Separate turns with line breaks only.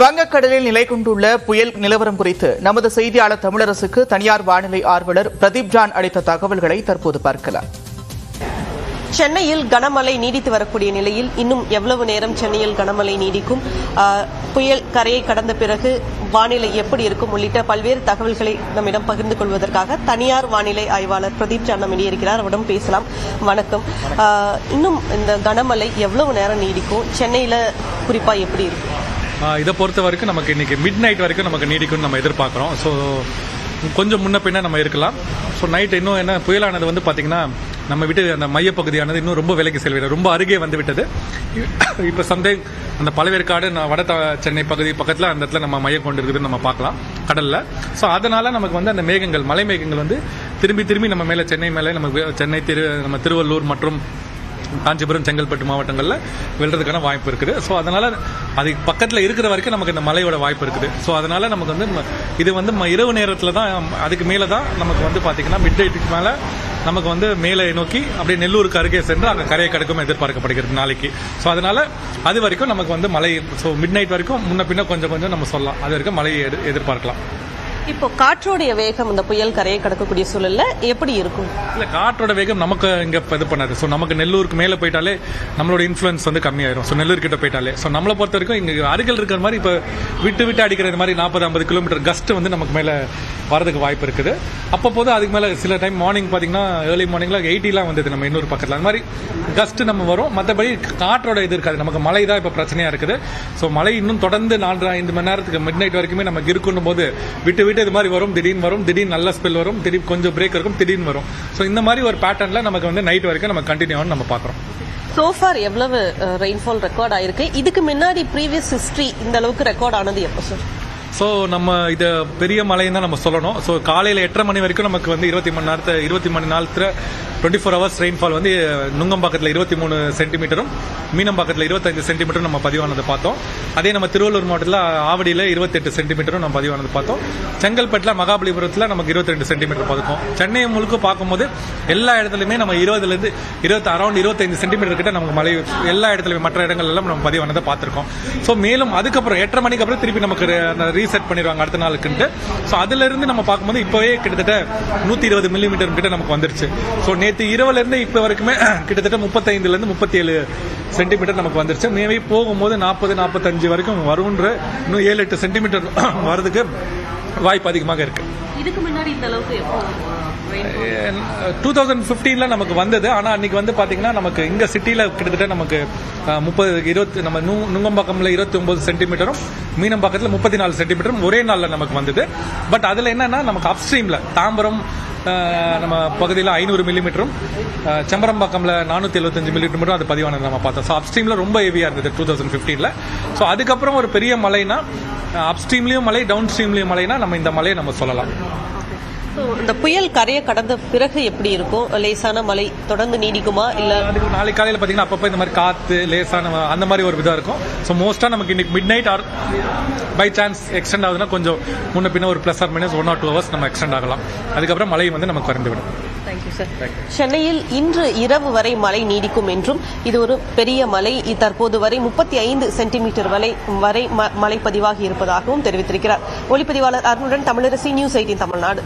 வங்கக்கடலில் நிலை கொண்டுள்ள புயல் நிலவரம் குறித்து நமது செய்தியாளர் தமிழரசுக்கு தனியார் வானிலை ஆர்வலர் பிரதீப் ஜான் அளித்த தகவல்களை தற்போது பார்க்கலாம்.
சென்னையில் கனமழை நீடித்து வரக்கூடிய நிலையில் இன்னும் எவ்வளவு நேரம் சென்னையில் கனமழை நீடிக்கும்? புயல் கரையை கடந்த பிறகு வானிலை எப்படி இருக்கும்? உள்ளிட்ட பல்வேறு தகவல்களை நம்மிடம் பகிர்ந்து கொள்வதற்காக தனியார் வானிலை ஆய்வாளர் பிரதீப் ஜான் நம்மிடையே இருக்கிறார். அவரிடம் பேசலாம். வணக்கம். இன்னும் இந்த கனமழை எவ்வளவு நேரம் நீடிக்கும்? சென்னையில குறிப்பா எப்படி இருக்கும்
இதை பொறுத்த வரைக்கும் நமக்கு இன்னைக்கு மிட் நைட் வரைக்கும் நமக்கு நீடிக்கும்னு நம்ம எதிர்பார்க்குறோம். ஸோ கொஞ்சம் முன்ன பின்ன நம்ம இருக்கலாம். ஸோ நைட் இன்னும் என்ன புயலானது வந்து பார்த்தீங்கன்னா நம்ம விட்டு அந்த மையப்பகுதியானது இன்னும் ரொம்ப விலைக்கு செல்விடும். ரொம்ப அருகே வந்து விட்டது இப்போ சம்டைம் அந்த பழவேற்காடு வட சென்னை பகுதி பக்கத்தில் அந்த இடத்துல நம்ம மையம் கொண்டு இருக்குதுன்னு நம்ம பார்க்கலாம். கடலில். ஸோ அதனால நமக்கு வந்து அந்த மேகங்கள் மலை மேகங்கள் வந்து திரும்பி திரும்பி நம்ம மேலே சென்னை மேலே நம்ம சென்னை திரு நம்ம திருவள்ளூர் மற்றும் காஞ்சிபுரம் செங்கல்பட்டு மாவட்டங்களில் வெல்றதுக்கான வாய்ப்பு இருக்குது. ஸோ அதனால் அது பக்கத்தில் இருக்கிற வரைக்கும் நமக்கு இந்த மலையோட வாய்ப்பு இருக்குது. ஸோ அதனால் நமக்கு வந்து இது வந்து ம- இரவு நேரத்தில் தான் அதுக்கு மேலே தான் நமக்கு வந்து பார்த்தீங்கன்னா மிட் நைட்டுக்கு மேலே நமக்கு வந்து மேலே நோக்கி அப்படியே நெல்லூருக்கு அருகே சென்று அங்கே கரையை கடக்கும் எதிர்பார்க்கப்படுகிறது நாளைக்கு. ஸோ அதனால அது வரைக்கும் நமக்கு வந்து மழை ஸோ மிட் நைட் வரைக்கும் முன்ன பின்ன கொஞ்சம் கொஞ்சம் நம்ம சொல்லலாம். அது வரைக்கும் மழையை எதிர்- எதிர்பார்க்கலாம்.
இப்போ காற்றோடைய வேகம் இந்த புயல் கரையை கடக்கக்கூடிய சூழல்ல எப்படி இருக்கும்?
இல்ல காற்றோட வேகம் நமக்கு இங்க இது பண்ணாது. ஸோ நமக்கு நெல்லூருக்கு மேலே போயிட்டாலே நம்மளோட இன்ஃபுளுன்ஸ் வந்து கம்மியாயிரும். ஸோ நெல்லூர் கிட்ட போயிட்டாலே. ஸோ நம்மளை பொறுத்த வரைக்கும் இங்க அருகில் இருக்கிற மாதிரி இப்போ விட்டு விட்டு அடிக்கிற மாதிரி நாற்பது ஐம்பது கிலோமீட்டர் கஸ்ட் வந்து நமக்கு மேலே வரதுக்கு வாய்ப்பு இருக்குது. அப்பப்போது அதுக்கு மேலே சில டைம் மார்னிங் பார்த்தீங்கன்னா ஏர்லி மார்னிங்ல எயிட்டிலாம் வந்தது நம்ம இன்னொரு பக்கத்தில். அந்த மாதிரி கஸ்ட் நம்ம வரும். மற்றபடி காற்றோட இது இருக்காது. நமக்கு மழை தான் இப்போ பிரச்சனையா இருக்குது. ஸோ மழை இன்னும் தொடர்ந்து நாலு ஐந்து மணி நேரத்துக்கு மிட் நைட் வரைக்குமே நமக்கு இருக்குன்னும் போது விட்டு விட்டு இது மாதிரி வரும். திடீர்னு வரும். திடீர்னு நல்ல ஸ்பெல் வரும். திடீர் கொஞ்சம் பிரேக் இருக்கும். திடீர்னு வரும். ஸோ இந்த மாதிரி ஒரு பேட்டர்னில் நமக்கு வந்து நைட் வரைக்கும் நம்ம கண்டினியூ நம்ம பார்க்குறோம்
சோஃபார் எவ்வளவு uh, ரெயின்ஃபால் ரெக்கார்ட் ஆயிருக்கு? இதுக்கு முன்னாடி ப்ரீவியஸ் ஹிஸ்டரி இந்த அளவுக்கு ரெக்கார்ட் ஆனது எப்போ சார்
ஸோ நம்ம இதை பெரிய மலைன்னு தான் நம்ம சொல்லணும். ஸோ காலையில் எட்டரை மணி வரைக்கும் நமக்கு வந்து இருபத்தி மணி நேரத்தை இருபத்தி மணி நேரத்தில் டுவெண்ட்டி ஃபோர் ஹவர்ஸ் ரெயின்ஃபால் வந்து நுங்கம்பாக்கத்தில் இருபத்தி மூணு சென்டிமீட்டரும் மீனம்பாக்கத்தில் இருபத்தஞ்சு சென்டிமீட்டரும் நம்ம பதிவானதை பார்த்தோம். அதே நம்ம திருவள்ளூர் மாவட்டத்தில் ஆவடியில் இருபத்தெட்டு சென்டிமீட்டரும் நம்ம பதிவானது பார்த்தோம். செங்கல்பட்டில் மகாபலிபுரத்தில் நமக்கு இருபத்தி ரெண்டு சென்டிமீட்டர் பார்த்துக்கோம் சென்னை முழுக்க பார்க்கும்போது எல்லா இடத்துலையுமே நம்ம இருபதுலேருந்து இருபத்தி அரௌண்ட் இருபத்தைந்து சென்டிமீட்டர் கிட்ட நமக்கு மலை எல்லா இடத்துலையுமே மற்ற இடங்கள் எல்லாம் நம்ம பதிவானதை பார்த்துருக்கோம். ஸோ மேலும் அதுக்கப்புறம் எட்டரை மணிக்கு அப்புறம் திருப்பி நமக்கு ரீசெட் பண்ணிடுவாங்க அடுத்த நாளுக்குன்ட்டு. ஸோ அதுலேருந்து நம்ம பார்க்கும்போது இப்போவே கிட்டத்தட்ட நூற்றி இருபது மில்லிமீட்டர் கிட்ட நமக்கு வந்துருச்சு. ஸோ நேற்று இரவுலேருந்து இப்போ வரைக்குமே கிட்டத்தட்ட முப்பத்தைந்துலேருந்து முப்பத்தேழு முப்பத்தி ஏழு சென்டிமீட்டர் நமக்கு வந்துருச்சு. மேபி போகும்போது நாற்பது நாற்பத்தஞ்சு வரைக்கும் வரும்ன்ற இன்னும் ஏழு எட்டு சென்டிமீட்டர் வரதுக்கு வாய்ப்பு அதிகமாக இருக்கு.
இதுக்கு முன்னாடி இந்த அளவுக்கு
டூ தௌசண்ட் ஃபிஃப்டீனில் நமக்கு வந்தது. ஆனால் அன்னைக்கு வந்து பார்த்தீங்கன்னா நமக்கு இங்கே சிட்டியில் கிட்டத்தட்ட நமக்கு முப்பது இருபத்தி நம்ம நு நுங்கம்பாக்கம்ல இருபத்தி ஒன்பது சென்டிமீட்டரும் மீனம்பாக்கத்தில் முப்பத்தி நாலு சென்டிமீட்டரும் ஒரே நாளில் நமக்கு வந்தது. பட் அதில் என்னன்னா நமக்கு அப்ஸ்ட்ரீமில் தாம்பரம் நம்ம பகுதியில் ஐநூறு மில்லிமீட்டரும் செம்பரம்பாக்கம்ல நானூற்றி எழுபத்தஞ்சு மில்லிமீட்டர் மட்டும் அது பதிவானது நம்ம பார்த்தோம். ஸோ அப்ஸ்ட்ரீமில் ரொம்ப ஹெவியாக இருந்தது டூ தௌசண்ட் ஃபிஃப்டீனில் ஸோ அதுக்கப்புறம் ஒரு பெரிய மலைனா அப்ஸ்ட்ரீம்லேயும் மலை டவுன் ஸ்ட்ரீம்லேயும் மலைனா நம்ம இந்த மலையை நம்ம சொல்லலாம்.
இந்த புயல் கரையை கடந்த பிறகு எப்படி இருக்கும்? லேசான மழை தொடர்ந்து நீடிக்குமா? இல்ல
நாளைக்கு காலையில் பார்த்தீங்கன்னா அப்பப்போ இந்த மாதிரி காற்று லேசான அந்த மாதிரி ஒரு விதம் இருக்கும். ஸோ மோஸ்ட்டாக நமக்கு இன்னைக்கு midnight or by chance extend ஆகுதுன்னா கொஞ்சம் முன்ன பின்ன ஒரு plus or minus one or two hours நம்ம எக்ஸ்டெண்ட் ஆகலாம். அதுக்கப்புறம் மழை வந்து நமக்கு குறைந்து விடும்.
தேங்க்யூ சார் சென்னையில் இன்று இரவு வரை மழை நீடிக்கும் என்றும் இது ஒரு பெரிய மழை. இ- தற்போது வரை முப்பத்தி ஐந்து சென்டிமீட்டர் வரை வரை மழை பதிவாகி இருப்பதாகவும் தெரிவித்திருக்கிறார். ஒளிப்பதிவாளர் அருணுடன் தமிழரசி நியூஸ் எயிட்டின் தமிழ்நாடு.